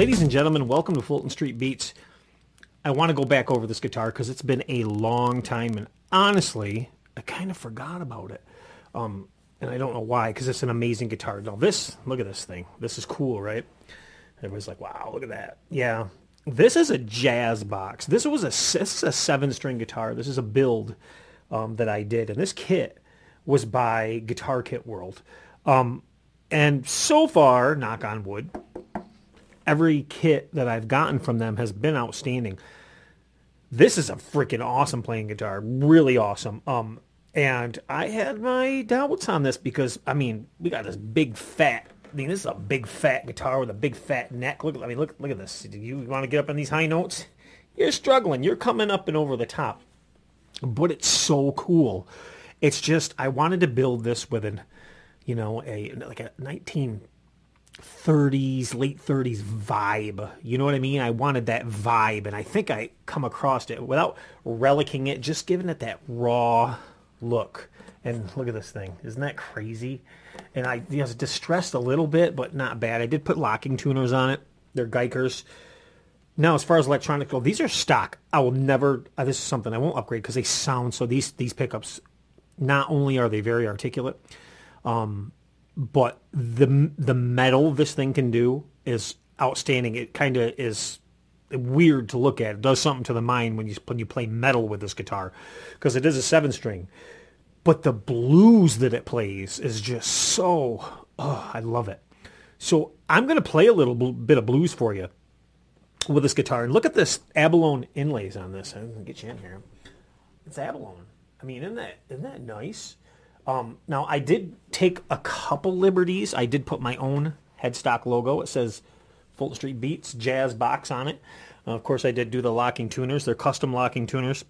Ladies and gentlemen, welcome to Fulton Street Beats. I want to go back over this guitar because it's been a long time, and honestly, I kind of forgot about it. Um, and I don't know why, because it's an amazing guitar. Now this, look at this thing. This is cool, right? Everybody's like, wow, look at that. Yeah, this is a jazz box. This was a, this is a seven-string guitar. This is a build um, that I did, and this kit was by Guitar Kit World. Um, and so far, knock on wood, every kit that I've gotten from them has been outstanding. This is a freaking awesome playing guitar, really awesome. Um, and I had my doubts on this because I mean, we got this big fat. I mean, this is a big fat guitar with a big fat neck. Look, I mean, look, look at this. Do you want to get up on these high notes? You're struggling. You're coming up and over the top, but it's so cool. It's just I wanted to build this with an, you know, a like a 19 30s, late 30s vibe. You know what I mean? I wanted that vibe, and I think I come across it without relicking it, just giving it that raw look. And look at this thing. Isn't that crazy? And I you know, was distressed a little bit, but not bad. I did put locking tuners on it. They're Geikers. Now, as far as electronic go, these are stock. I will never. Uh, this is something I won't upgrade because they sound so. These these pickups, not only are they very articulate, um, but the the metal this thing can do is outstanding. It kind of is weird to look at. It does something to the mind when you when you play metal with this guitar because it is a seven string. But the blues that it plays is just so oh, I love it. So I'm going to play a little bit of blues for you with this guitar. And look at this abalone inlays on this. I'm to get you in here. It's abalone. I mean, isn't that isn't that nice? Um, now, I did take a couple liberties. I did put my own headstock logo. It says Fulton Street Beats Jazz Box on it. Uh, of course, I did do the locking tuners. They're custom locking tuners.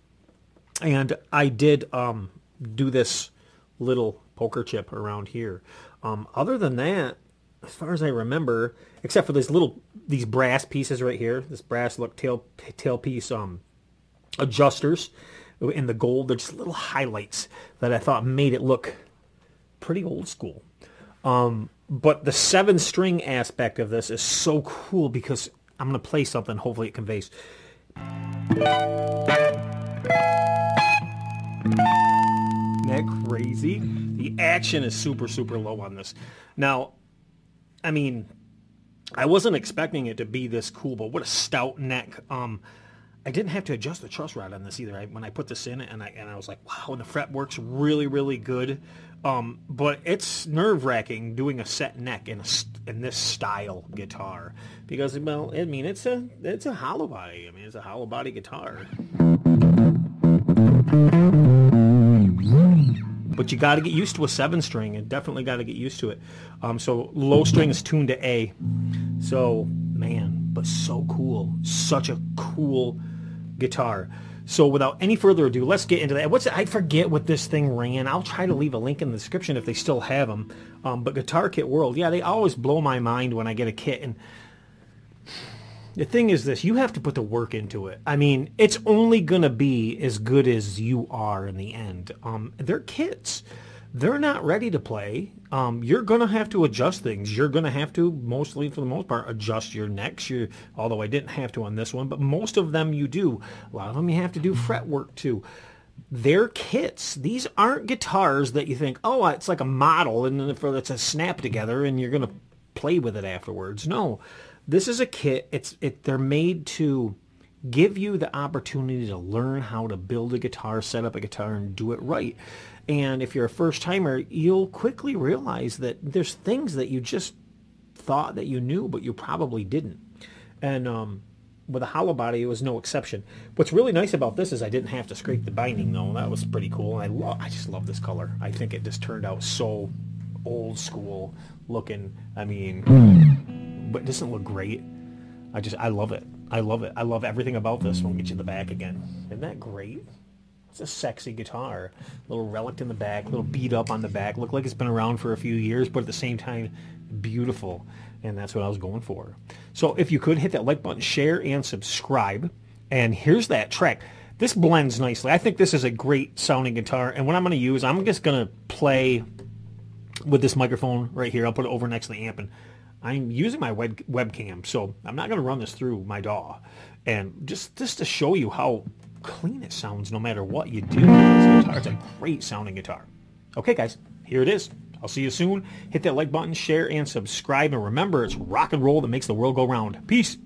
And I did um, do this little poker chip around here. Um, other than that, as far as I remember, except for these little these brass pieces right here, this brass look tail tail piece um, adjusters in the gold. They're just little highlights that I thought made it look pretty old school. Um, but the seven string aspect of this is so cool because I'm going to play something. Hopefully it conveys. Isn't that crazy? The action is super, super low on this. Now, I mean, I wasn't expecting it to be this cool, but what a stout neck. Um, I didn't have to adjust the truss rod on this either. I, when I put this in, and I and I was like, wow, and the fret works really, really good. Um, but it's nerve wracking doing a set neck in a, in this style guitar because well, I mean, it's a it's a hollow body. I mean, it's a hollow body guitar. But you got to get used to a seven string, and definitely got to get used to it. Um, so low string is tuned to A. So man, but so cool, such a cool guitar. So without any further ado, let's get into that. What's I forget what this thing ran. I'll try to leave a link in the description if they still have them. Um, but Guitar Kit World, yeah, they always blow my mind when I get a kit. And the thing is this, you have to put the work into it. I mean, it's only going to be as good as you are in the end. Um, they're kits they're not ready to play. Um, you're going to have to adjust things. You're going to have to, mostly for the most part, adjust your necks. You, although I didn't have to on this one, but most of them you do. A lot of them you have to do fret work too. They're kits. These aren't guitars that you think, oh, it's like a model and it's a snap together and you're going to play with it afterwards. No, this is a kit. It's it. They're made to give you the opportunity to learn how to build a guitar, set up a guitar, and do it right. And if you're a first timer, you'll quickly realize that there's things that you just thought that you knew, but you probably didn't. And um, with a hollow body, it was no exception. What's really nice about this is I didn't have to scrape the binding, though. That was pretty cool. I I just love this color. I think it just turned out so old school looking. I mean, but it doesn't look great. I just, I love it. I love it. I love everything about this. We'll get you in the back again. Isn't that great? It's a sexy guitar. Little relic in the back, little beat up on the back. Look like it's been around for a few years, but at the same time, beautiful. And that's what I was going for. So if you could hit that like button, share, and subscribe. And here's that track. This blends nicely. I think this is a great sounding guitar. And what I'm going to use, I'm just going to play with this microphone right here. I'll put it over next to the amp. And I'm using my web webcam, so I'm not going to run this through my DAW. And just, just to show you how clean it sounds no matter what you do. This guitar, it's a great sounding guitar. Okay, guys, here it is. I'll see you soon. Hit that like button, share, and subscribe. And remember, it's rock and roll that makes the world go round. Peace.